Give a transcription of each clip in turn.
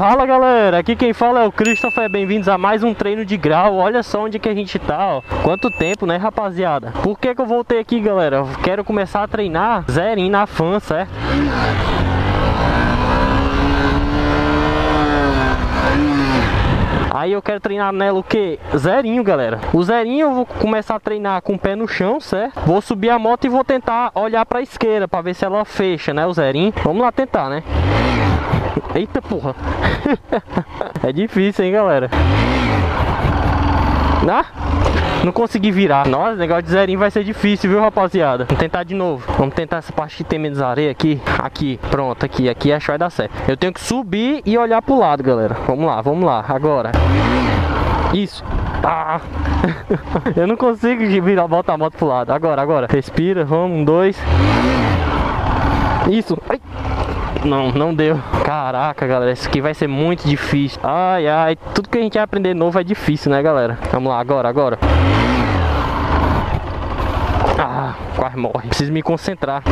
Fala galera, aqui quem fala é o Christopher, bem-vindos a mais um treino de grau. Olha só onde que a gente tá, ó. Quanto tempo, né, rapaziada? Por que que eu voltei aqui, galera? Eu quero começar a treinar zerinho na fan, certo? Aí eu quero treinar nela o que? Zerinho, galera. O zerinho eu vou começar a treinar com o pé no chão, certo? Vou subir a moto e vou tentar olhar pra esquerda pra ver se ela fecha, né, o zerinho. Vamos lá tentar, né? Eita porra. é difícil, hein, galera. Ah, não consegui virar. Nossa, negócio de zerinho vai ser difícil, viu, rapaziada? Vamos tentar de novo. Vamos tentar essa parte que tem menos areia aqui. Aqui, pronto, aqui. Aqui acho que vai dar certo. Eu tenho que subir e olhar pro lado, galera. Vamos lá, vamos lá. Agora. Isso. Ah. Eu não consigo virar, botar a moto pro lado. Agora, agora. Respira, vamos, um, dois. Isso. Ai. Não, não deu. Caraca, galera, isso aqui vai ser muito difícil. Ai, ai, tudo que a gente vai aprender novo é difícil, né, galera? Vamos lá, agora, agora. Ah, quase morre. Preciso me concentrar.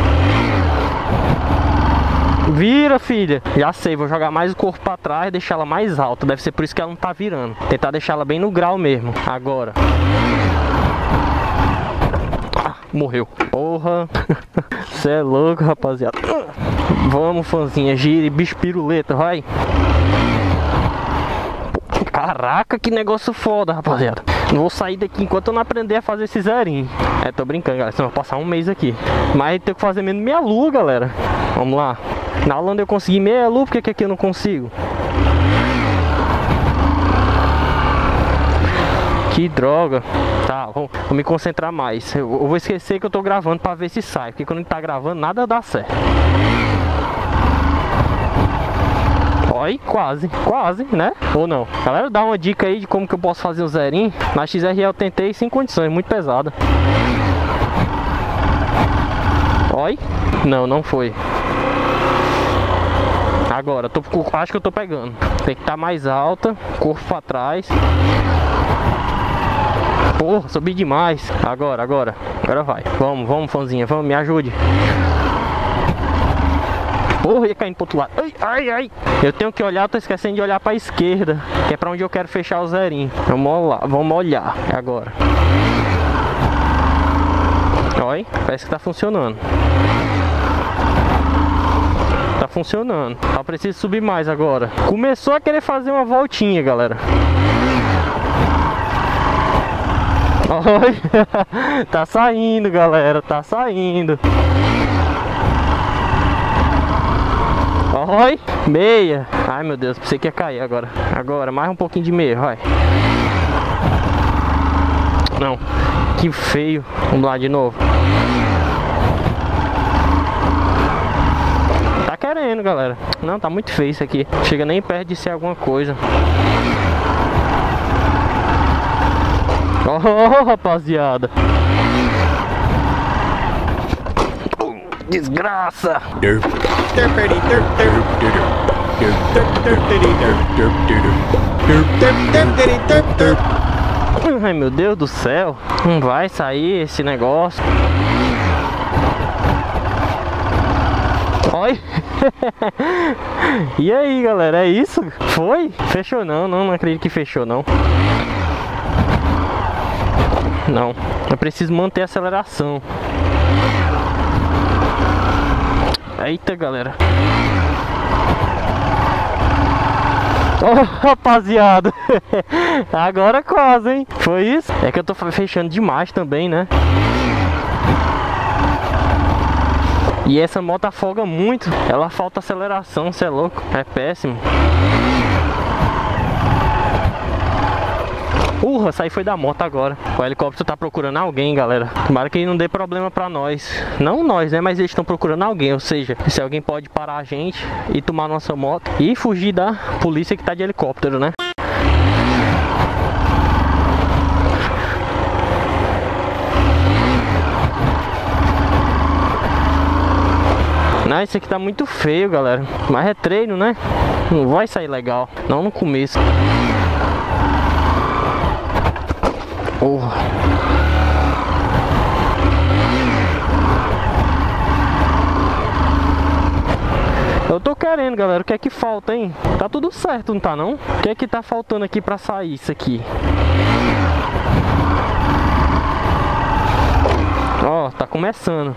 Vira, filha. Já sei, vou jogar mais o corpo pra trás, deixar ela mais alta. Deve ser por isso que ela não tá virando. Tentar deixar ela bem no grau mesmo. Agora. Morreu. Porra. Você é louco, rapaziada. Vamos, fãzinha, gire, bicho piruleta, vai. Caraca, que negócio foda, rapaziada. Não vou sair daqui enquanto eu não aprender a fazer esse zerinho. É, tô brincando, galera. Senão eu vou passar um mês aqui. Mas tenho que fazer menos meia lua, galera. Vamos lá. Na Holanda eu consegui meia lua, por que aqui eu não consigo? Que droga. Tá, vou, vou me concentrar mais. Eu, eu, vou esquecer que eu tô gravando pra ver se sai. Porque quando tá gravando, nada dá certo. Oi, quase, quase, né? Ou não? Galera, dá uma dica aí de como que eu posso fazer o zerinho. Na XRL eu tentei sem condições, muito pesada. Oi? Não, não foi. Agora, tô, acho que eu tô pegando. Tem que estar tá mais alta, corpo pra trás. Porra, subi demais. Agora, agora. Agora vai. Vamos, vamos, fãzinha. Vamos, me ajude. Porra, ia caindo pro outro lado. Ai, ai, ai. Eu tenho que olhar, tô esquecendo de olhar pra esquerda. Que é pra onde eu quero fechar o zerinho. Vamos olhar, vamos olhar. É agora. Olha, parece que tá funcionando. Tá funcionando. Só preciso subir mais agora. Começou a querer fazer uma voltinha, galera. Oi, tá saindo, galera, tá saindo. Oi, meia. Ai, meu Deus, pensei que ia cair agora. Agora, mais um pouquinho de meia, vai. Não, que feio. Vamos lá de novo. Tá querendo, galera. Não, tá muito feio isso aqui. Chega nem perto de ser alguma coisa. Derpity, derp, derp. Ai meu Deus do céu. Não vai sair esse negócio. Oi. e aí, galera, é isso? Foi? Fechou não, não, não acredito que fechou não. Não, eu preciso manter a aceleração. Eita, galera. Oh, rapaziada. Agora quase, hein? Foi isso? É que eu tô fechando demais também, né? E essa moto afoga muito. Ela falta aceleração, você é louco. É péssimo. Urra, saí foi da moto agora. O helicóptero tá procurando alguém, galera. Tomara que não dê problema pra nós. Não nós, né? Mas eles estão procurando alguém. Ou seja, se alguém pode parar a gente e tomar nossa moto e fugir da polícia que tá de helicóptero, né? Ah, esse aqui tá muito feio, galera. Mas é treino, né? Não vai sair legal. Não no começo. Porra. Eu tô querendo, galera. O que é que falta, hein? Tá tudo certo, não tá não? O que é que tá faltando aqui pra sair isso aqui? Ó, tá começando.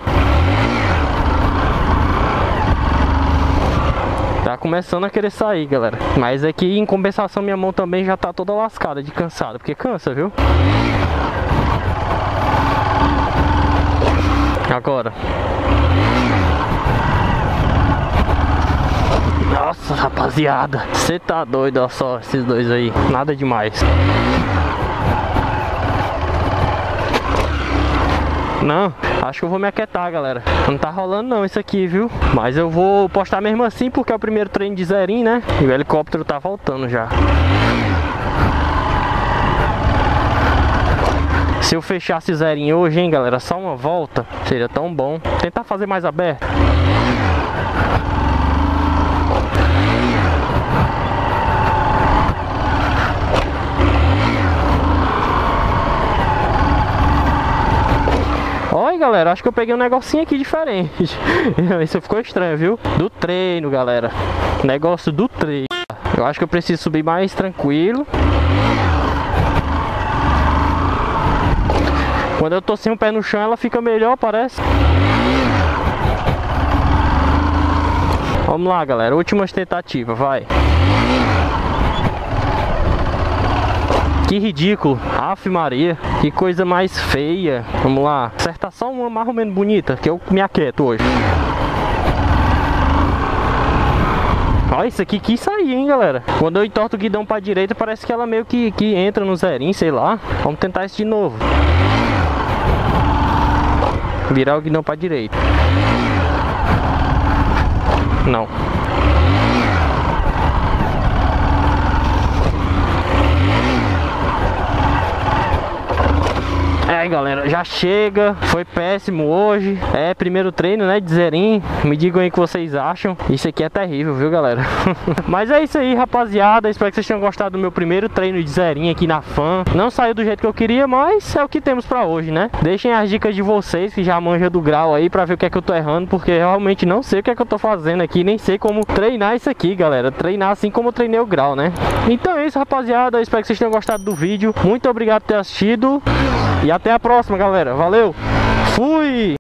Tá começando a querer sair, galera. Mas aqui, em compensação, minha mão também já tá toda lascada de cansada. Porque cansa, viu? Agora. Nossa, rapaziada. Você tá doido, ó só, esses dois aí. Nada demais. Não, acho que eu vou me aquietar, galera. Não tá rolando não isso aqui, viu? Mas eu vou postar mesmo assim, porque é o primeiro treino de zerinho, né? E o helicóptero tá voltando já. Se eu fechasse zerinho hoje, hein, galera, só uma volta, seria tão bom. Tentar fazer mais aberto. Olha, galera, acho que eu peguei um negocinho aqui diferente. Isso ficou estranho, viu? Do treino, galera. Negócio do treino. Eu acho que eu preciso subir mais tranquilo. Quando eu tô sem o pé no chão, ela fica melhor, parece. Vamos lá, galera. Últimas tentativas, vai. Que ridículo. Aff Maria. Que coisa mais feia. Vamos lá. Acertar só uma mais ou menos bonita, que eu me aquieto hoje. Olha, isso aqui quis sair, hein, galera. Quando eu entorto o guidão pra direita, parece que ela meio que, que entra no zerinho, sei lá. Vamos tentar isso de novo. Virar o guidão pra direita. Não. É, galera, já chega. Foi péssimo hoje. É primeiro treino, né, de zerinho. Me digam aí o que vocês acham. Isso aqui é terrível, viu, galera? Mas é isso aí, rapaziada. Espero que vocês tenham gostado do meu primeiro treino de zerinho aqui na FAN. Não saiu do jeito que eu queria, mas é o que temos pra hoje, né? Deixem as dicas de vocês que já manjam do grau aí pra ver o que é que eu tô errando, porque realmente não sei o que é que eu tô fazendo aqui, nem sei como treinar isso aqui, galera. Treinar assim como eu treinei o grau, né? Então é isso, rapaziada. Espero que vocês tenham gostado do vídeo. Muito obrigado por ter assistido. E até a próxima, galera. Valeu. Fui!